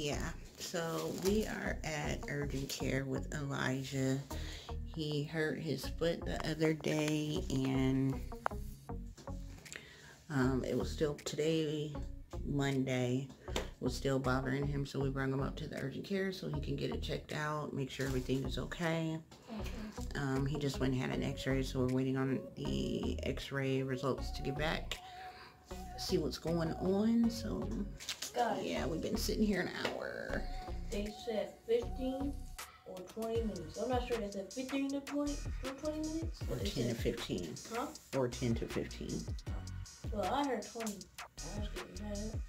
yeah, so we are at urgent care with Elijah. He hurt his foot the other day and um, it was still today, Monday, was still bothering him. So we brought him up to the urgent care so he can get it checked out, make sure everything is okay. Um, he just went and had an x-ray, so we're waiting on the x-ray results to get back. See what's going on. So, Guys, yeah, we've been sitting here an hour. they said 15 or 20 minutes. I'm not sure they said 15 to 20 or 20 minutes. Or but they 10 to 15. Huh? Or 10 to 15. Well, I heard 20. I was getting mad.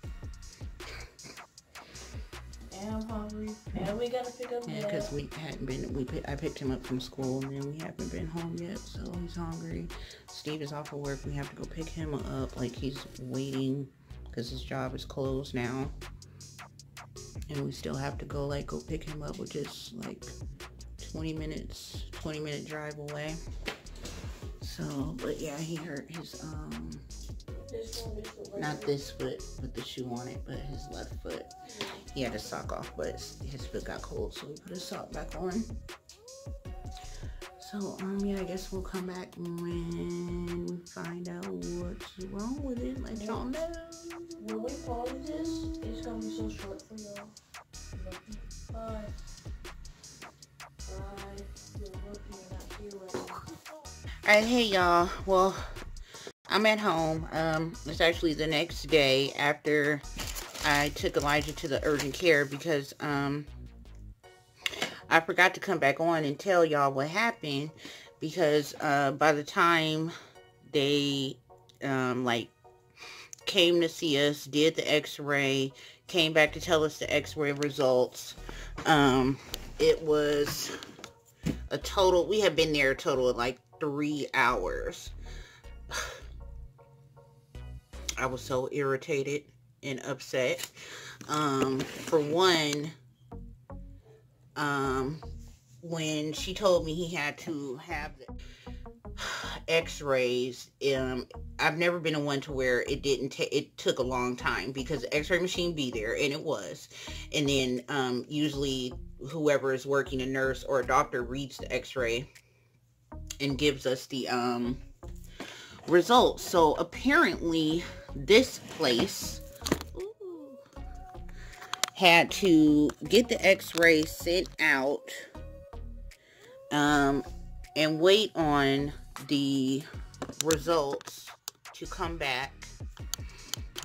And I'm hungry. And we gotta pick up Yeah, because we hadn't been, we I picked him up from school and then we haven't been home yet, so he's hungry. Steve is off of work. We have to go pick him up. Like he's waiting because his job is closed now. And we still have to go, like, go pick him up, which is like 20 minutes, 20 minute drive away. So, but yeah, he hurt his, um, not this foot with the shoe on it, but his left foot. He had a sock off, but his, his foot got cold, so we put his sock back on. So, um, yeah, I guess we'll come back when we find out what's wrong with it. Let y'all know. When we this, it's gonna be so short for y'all. Bye. Bye. Alright, hey y'all. Well, I'm at home. Um, it's actually the next day after I took Elijah to the urgent care because um I forgot to come back on and tell y'all what happened because uh by the time they um like came to see us, did the x-ray, came back to tell us the x-ray results, um it was a total we have been there a total of like three hours. I was so irritated and upset. Um for one um when she told me he had to have the x-rays um i've never been a one to where it didn't take it took a long time because the x-ray machine be there and it was. And then um usually whoever is working a nurse or a doctor reads the x-ray and gives us the um results. So apparently this place ooh, had to get the x-ray sent out um and wait on the results to come back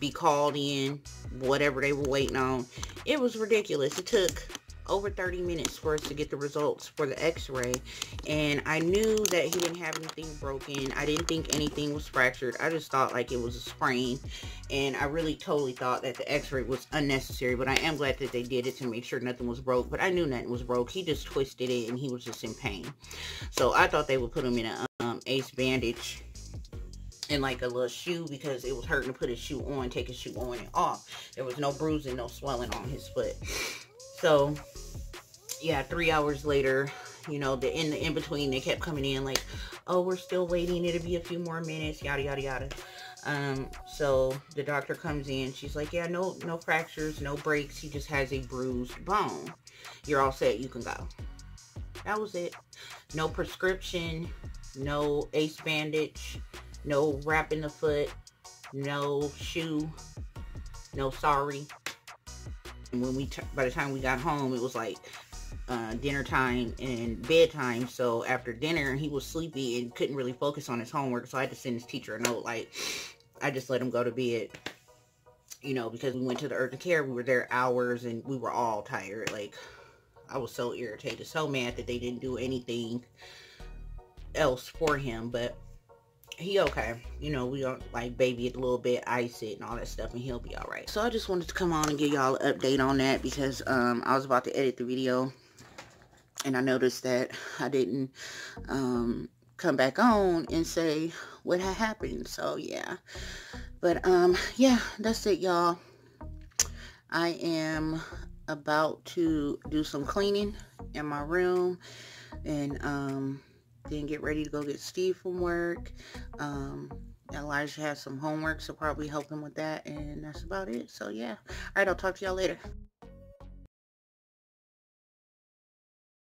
be called in whatever they were waiting on. It was ridiculous. It took over 30 minutes for us to get the results for the x-ray. And I knew that he didn't have anything broken. I didn't think anything was fractured. I just thought like it was a sprain. And I really totally thought that the x-ray was unnecessary but I am glad that they did it to make sure nothing was broke. But I knew nothing was broke. He just twisted it and he was just in pain. So I thought they would put him in a um, ace bandage and like a little shoe because it was hurting to put his shoe on, take his shoe on and off. There was no bruising, no swelling on his foot. So, yeah, three hours later, you know, the in the in between, they kept coming in like, oh, we're still waiting. It'll be a few more minutes, yada yada yada. Um, so the doctor comes in. She's like, yeah, no, no fractures, no breaks. He just has a bruised bone. You're all set. You can go. That was it. No prescription, no ace bandage, no wrapping the foot, no shoe, no sorry. And when we, by the time we got home, it was like uh, dinner time and bedtime. So after dinner, he was sleepy and couldn't really focus on his homework. So I had to send his teacher a note. Like, I just let him go to bed. You know, because we went to the urgent care. We were there hours and we were all tired. Like, I was so irritated, so mad that they didn't do anything else for him. But he okay. You know, we don't like baby it a little bit, ice it and all that stuff, and he'll be all right. So I just wanted to come on and give y'all an update on that because um, I was about to edit the video, and I noticed that I didn't um, come back on and say what had happened. So yeah, but um, yeah, that's it, y'all. I am about to do some cleaning in my room, and um then get ready to go get Steve from work. Um, Elijah has some homework, so probably help him with that. And that's about it. So, yeah. All right, I'll talk to y'all later.